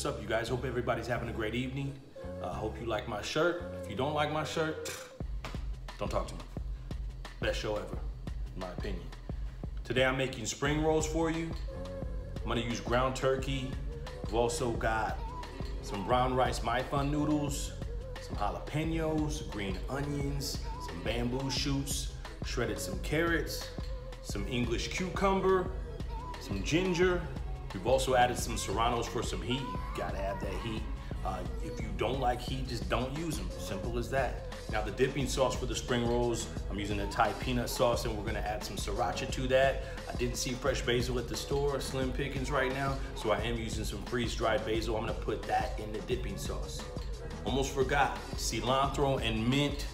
What's up, you guys? Hope everybody's having a great evening. I uh, hope you like my shirt. If you don't like my shirt, don't talk to me. Best show ever, in my opinion. Today I'm making spring rolls for you. I'm gonna use ground turkey. We've also got some brown rice maifun noodles, some jalapenos, green onions, some bamboo shoots, shredded some carrots, some English cucumber, some ginger. We've also added some serranos for some heat. Gotta have that heat. Uh, if you don't like heat, just don't use them. Simple as that. Now the dipping sauce for the spring rolls, I'm using a Thai peanut sauce and we're gonna add some sriracha to that. I didn't see fresh basil at the store, slim pickings right now, so I am using some freeze-dried basil. I'm gonna put that in the dipping sauce. Almost forgot, cilantro and mint.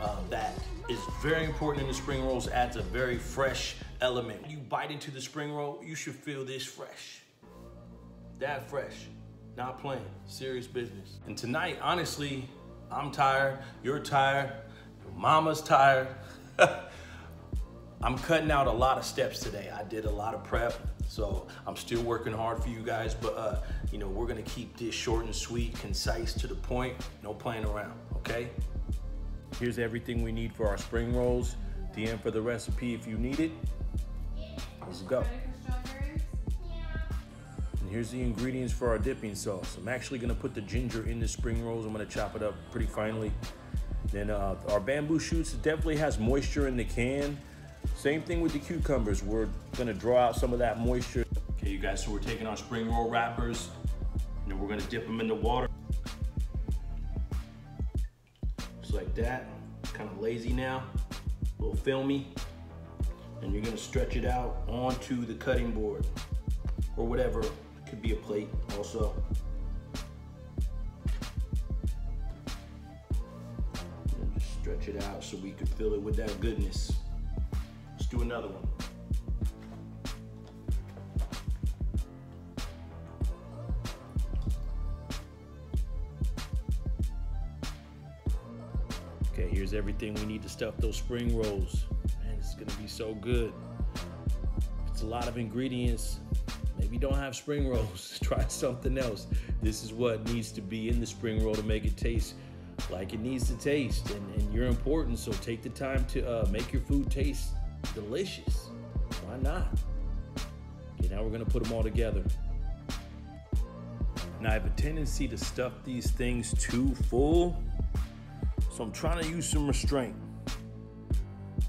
Uh, that is very important in the spring rolls, adds a very fresh element. When you bite into the spring roll, you should feel this fresh. That fresh. Not playing, serious business. And tonight, honestly, I'm tired, you're tired, your mama's tired. I'm cutting out a lot of steps today. I did a lot of prep, so I'm still working hard for you guys, but uh, you know, we're gonna keep this short and sweet, concise, to the point, no playing around, okay? Here's everything we need for our spring rolls. DM for the recipe if you need it. Let's go. Here's the ingredients for our dipping sauce. I'm actually gonna put the ginger in the spring rolls. I'm gonna chop it up pretty finely. Then uh, our bamboo shoots definitely has moisture in the can. Same thing with the cucumbers. We're gonna draw out some of that moisture. Okay, you guys, so we're taking our spring roll wrappers and we're gonna dip them in the water. Just like that, kind of lazy now, a little filmy. And you're gonna stretch it out onto the cutting board or whatever could be a plate also. And just stretch it out so we could fill it with that goodness. Let's do another one. Okay, here's everything we need to stuff those spring rolls. Man, it's gonna be so good. It's a lot of ingredients, Maybe don't have spring rolls, try something else. This is what needs to be in the spring roll to make it taste like it needs to taste. And, and you're important, so take the time to uh, make your food taste delicious. Why not? Okay, now we're gonna put them all together. Now I have a tendency to stuff these things too full, so I'm trying to use some restraint.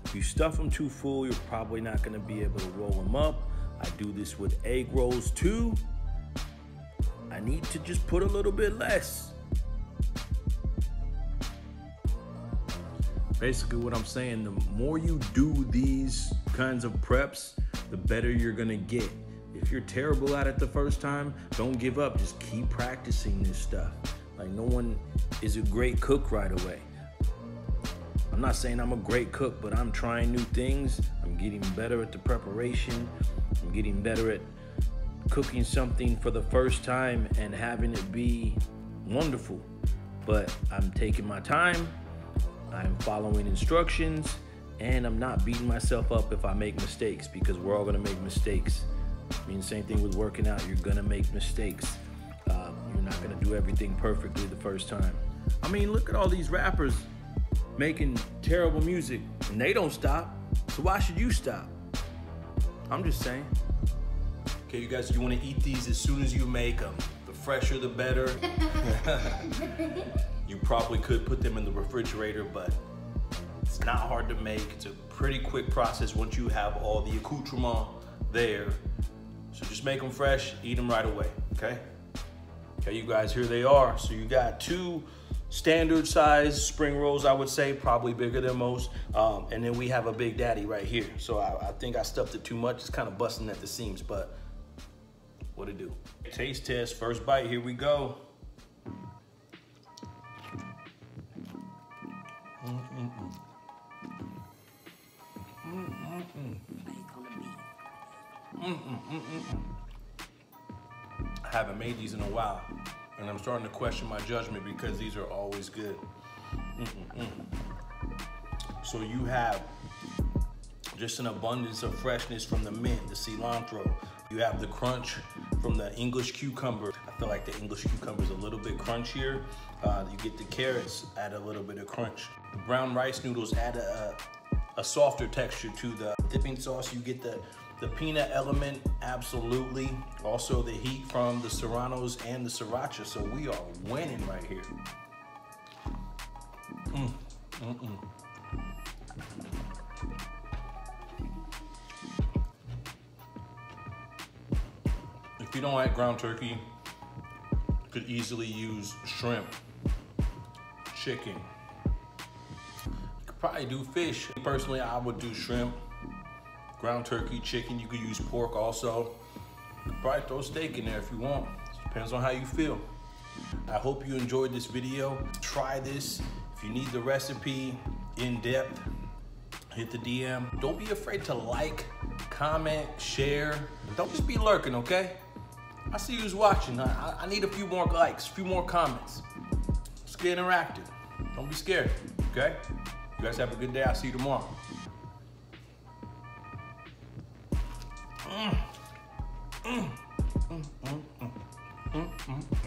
If you stuff them too full, you're probably not gonna be able to roll them up I do this with egg rolls too. I need to just put a little bit less. Basically what I'm saying, the more you do these kinds of preps, the better you're gonna get. If you're terrible at it the first time, don't give up. Just keep practicing this stuff. Like no one is a great cook right away. I'm not saying I'm a great cook, but I'm trying new things. I'm getting better at the preparation. I'm getting better at cooking something for the first time and having it be wonderful. But I'm taking my time, I'm following instructions, and I'm not beating myself up if I make mistakes because we're all gonna make mistakes. I mean, same thing with working out, you're gonna make mistakes. Uh, you're not gonna do everything perfectly the first time. I mean, look at all these rappers making terrible music and they don't stop. So why should you stop? I'm just saying. Okay, you guys, you want to eat these as soon as you make them. The fresher, the better. you probably could put them in the refrigerator, but it's not hard to make. It's a pretty quick process once you have all the accoutrement there. So just make them fresh, eat them right away, okay? Okay, you guys, here they are. So you got two standard size spring rolls, I would say, probably bigger than most. Um, and then we have a Big Daddy right here. So I, I, think I stuffed it too much. It's kind of busting at the seams, but what it do? Taste test, first bite, here we go. I haven't made these in a while and I'm starting to question my judgment because these are always good. Mm -mm -mm. So you have just an abundance of freshness from the mint, the cilantro. You have the crunch from the English cucumber. I feel like the English cucumber is a little bit crunchier. Uh, you get the carrots, add a little bit of crunch. The brown rice noodles add a, a softer texture to the dipping sauce. You get the, the peanut element, absolutely. Also the heat from the serranos and the sriracha. So we are winning right here. Mm, mm, mm. If you don't like ground turkey, you could easily use shrimp, chicken. You could probably do fish. Personally, I would do shrimp, ground turkey, chicken. You could use pork also. Probably throw steak in there if you want. Depends on how you feel. I hope you enjoyed this video. Try this. If you need the recipe in depth, hit the DM. Don't be afraid to like, comment, share. Don't just be lurking, okay? I see who's watching. I, I need a few more likes, a few more comments. Let's get interactive. Don't be scared, okay? You guys have a good day. I'll see you tomorrow. Mm. mm, mm.